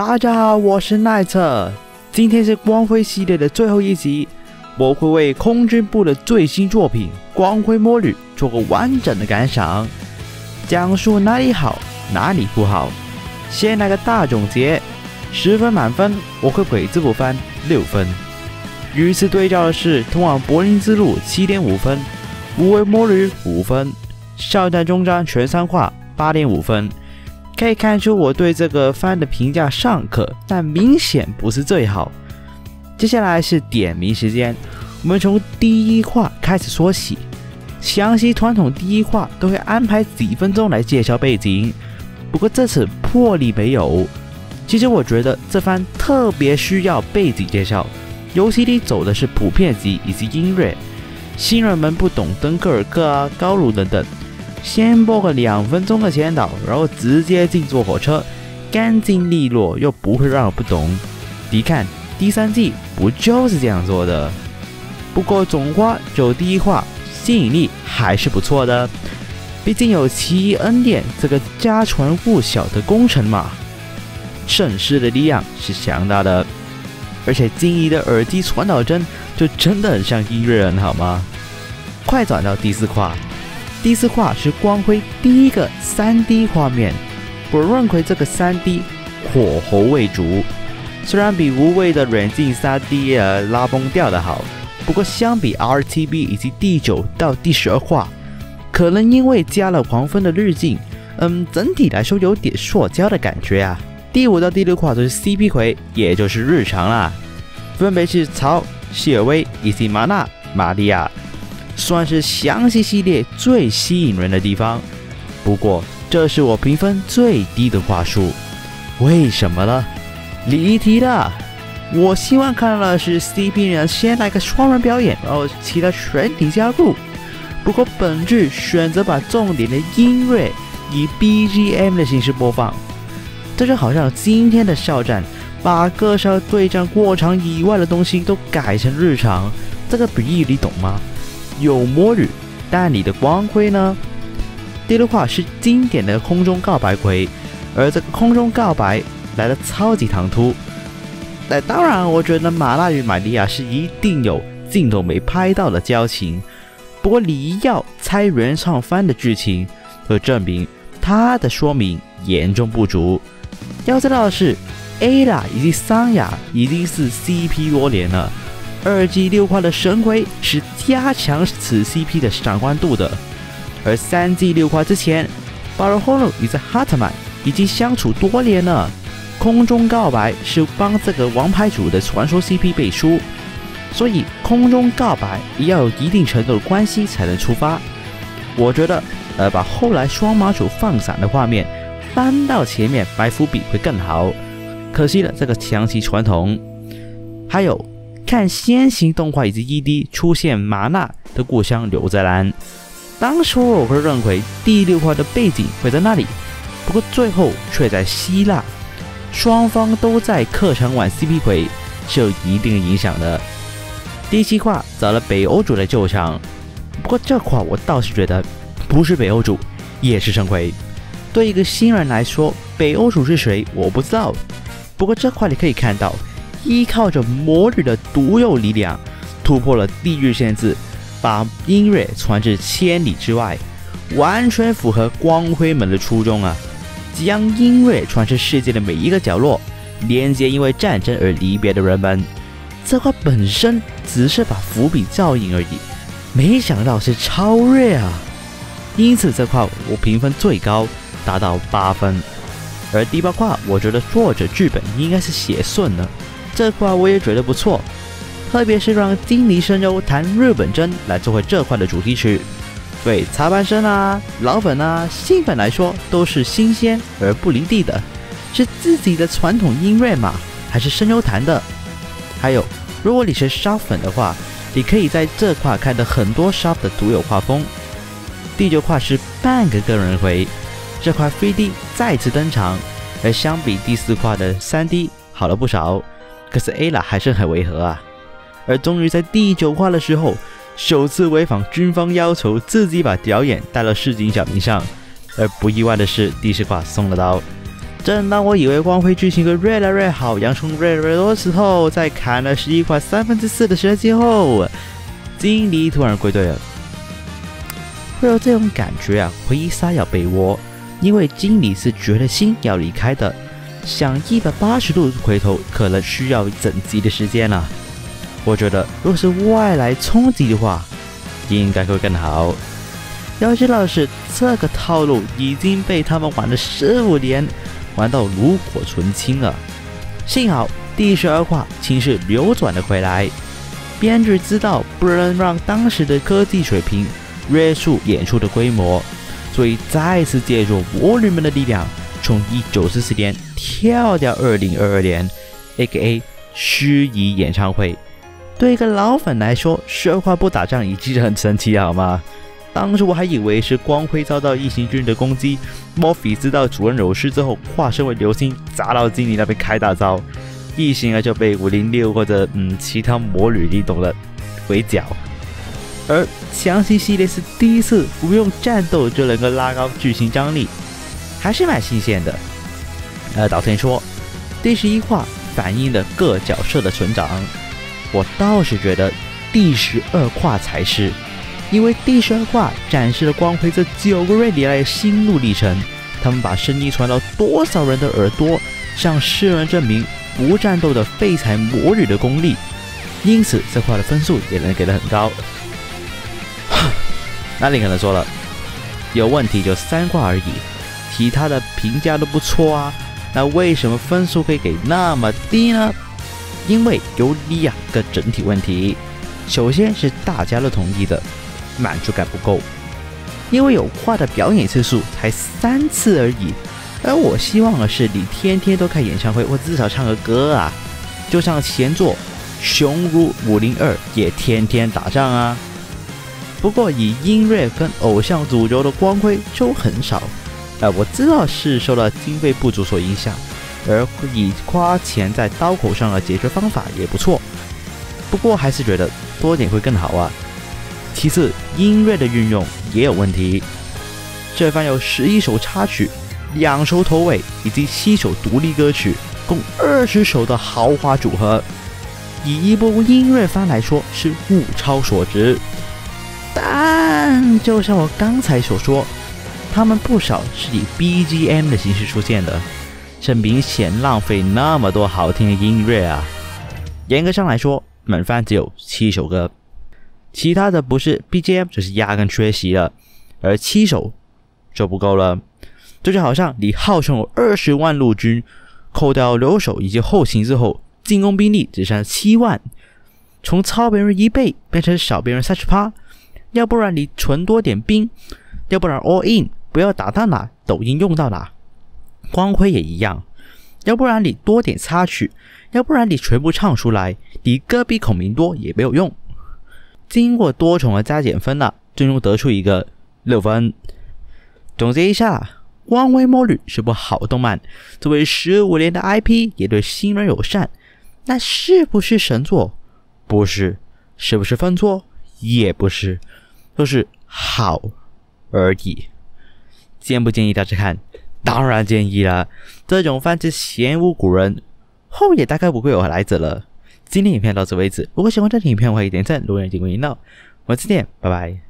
大家好，我是奈特，今天是光辉系列的最后一集，我会为空军部的最新作品《光辉魔女》做个完整的感想，讲述哪里好，哪里不好。先来个大总结，十分满分，我会给这部番六分。与此对照的是，通往柏林之路七点五分，无畏魔女五分，少战终章全三话八点五分。可以看出我对这个番的评价尚可，但明显不是最好。接下来是点名时间，我们从第一话开始说起。详细传统第一话都会安排几分钟来介绍背景，不过这次破例没有。其实我觉得这番特别需要背景介绍，游戏里走的是普遍级以及音乐，新人们不懂登克尔克啊、高卢等等。先播个两分钟的前导，然后直接进坐火车，干净利落又不会让我不懂。你看第三季不就是这样做的？不过总花就第一话吸引力还是不错的，毕竟有奇异恩典这个家传户晓的功臣嘛。盛世的力量是强大的，而且金怡的耳机传导针就真的很像音乐人，好吗？快转到第四话。第四话是光辉第一个三 D 画面，我认为这个三 D 火候为足，虽然比无畏的软镜三 D 呃拉崩掉的好，不过相比 RTB 以及第九到第十二话，可能因为加了黄昏的滤镜，嗯，整体来说有点塑胶的感觉啊。第五到第六话都是 CP 回，也就是日常啦，分别是曹、谢威以及玛娜、玛利亚。算是详细系列最吸引人的地方，不过这是我评分最低的话术，为什么呢？离题了。我希望看到的是 CP 人先来个双人表演，然后其他全体加入。不过本剧选择把重点的音乐以 BGM 的形式播放，这就好像今天的校战把各校对战过场以外的东西都改成日常，这个比喻你懂吗？有魔女，但你的光辉呢？第六话是经典的空中告白回，而这个空中告白来的超级唐突。那当然，我觉得马拉与玛利亚是一定有镜头没拍到的交情。不过你要猜原唱番的剧情，就证明他的说明严重不足。要知道的是，A 拉以及桑雅已经是 CP 多年了。二季六话的神龟是加强此 CP 的闪光度的，而三季六话之前，巴罗霍鲁与这哈特曼已经相处多年了。空中告白是帮这个王牌组的传说 CP 背书，所以空中告白也要有一定程度的关系才能出发。我觉得，呃，把后来双马组放闪的画面搬到前面埋伏笔会更好。可惜了这个强袭传统，还有。看先行动画以及 ED 出现麻娜的故乡刘泽兰，当初我会认为第六话的背景会在那里，不过最后却在希腊，双方都在客场玩 CP 回是有一定影响的。第七话找了北欧主来救场，不过这话我倒是觉得不是北欧主也是神回。对一个新人来说，北欧主是谁我不知道，不过这块你可以看到。依靠着魔女的独有力量，突破了地域限制，把音乐传至千里之外，完全符合光辉门的初衷啊！将音乐传至世界的每一个角落，连接因为战争而离别的人们。这块本身只是把伏笔照应而已，没想到是超越啊！因此这块我评分最高，达到八分。而第八块，我觉得作者剧本应该是写顺了。这块我也觉得不错，特别是让金尼声优弹日本筝来作为这块的主题曲，对插班生啊、老粉啊、新粉来说都是新鲜而不离地的，是自己的传统音乐嘛，还是声优弹的？还有，如果你是 s h 粉的话，你可以在这块看到很多 s h 的独有画风。第九块是半个个人回，这块 3D 再次登场，而相比第四块的 3D 好了不少。可是 A 拉还是很违和啊，而终于在第九话的时候，首次违反军方要求，自己把表演带到市井小民上。而不意外的是，第十话送了刀，正当我以为光辉剧情会越来越好，洋葱越来越多时候，在砍了十一块三分之四的时间后，经理突然归队了。会有这种感觉啊，回忆撒要被窝，因为经理是绝了心要离开的，想一百八十度回头，可能需要整集的时间了。我觉得，若是外来冲击的话，应该会更好。要知道的是，这个套路已经被他们玩了十五年，玩到炉火纯青了。幸好第十二话情势流转了回来，编剧知道不能让当时的科技水平。约束演出的规模，所以再次借助魔女们的力量，从一九四四年跳掉二零二二年，A.K.A. 虚拟演唱会。对一个老粉来说，说话不打仗已经很神奇，好吗？当初我还以为是光辉遭到异形军的攻击，莫菲知道主人有事之后，化身为流星砸到经理那边开大招，异形啊就被五零六或者嗯其他魔女你懂的围剿。而强行系列是第一次不用战斗就能够拉高剧情张力，还是蛮新鲜的。呃，导天说第十一话反映了各角色的成长，我倒是觉得第十二话才是，因为第十二话展示了光辉这九个月以来的心路历程，他们把声音传到多少人的耳朵，向世人证明不战斗的废柴魔女的功力，因此这话的分数也能给的很高。那你可能说了，有问题就三话而已，其他的评价都不错啊，那为什么分数会给那么低呢？因为有两个整体问题，首先是大家都同意的，满足感不够，因为有话的表演次数才三次而已，而我希望的是你天天都开演唱会，或至少唱个歌啊，就像前作《雄鹿五零二》也天天打仗啊。不过以音乐跟偶像主轴的光辉就很少，呃，我知道是受到经费不足所影响，而以花钱在刀口上的解决方法也不错，不过还是觉得多点会更好啊。其次，音乐的运用也有问题，这番有十一首插曲、两首头尾以及七首独立歌曲，共二十首的豪华组合，以一部音乐番来说是物超所值。但就像我刚才所说，他们不少是以 BGM 的形式出现的，这明显浪费那么多好听的音乐啊！严格上来说，本番只有七首歌，其他的不是 BGM 就是压根缺席了，而七首就不够了。这就好像你号称有二十万陆军，扣掉留守以及后勤之后，进攻兵力只剩七万，从超别人一倍变成少别人三十趴。要不然你存多点兵，要不然 all in，不要打到哪抖音用到哪，光辉也一样。要不然你多点插曲，要不然你全部唱出来，你歌比孔明多也没有用。经过多重的加减分了，最终得出一个六分。总结一下，光辉魔女是部好动漫，作为十五年的 IP，也对新人友善。那是不是神作？不是。是不是犯错？也不是。都是好而已，建不建议大家看？当然建议了。这种番是前无古人，后也大概不会有来者了。今天影片到此为止。如果喜欢这期影片欢迎，点赞、留言、订阅、频道。我们再见，拜拜。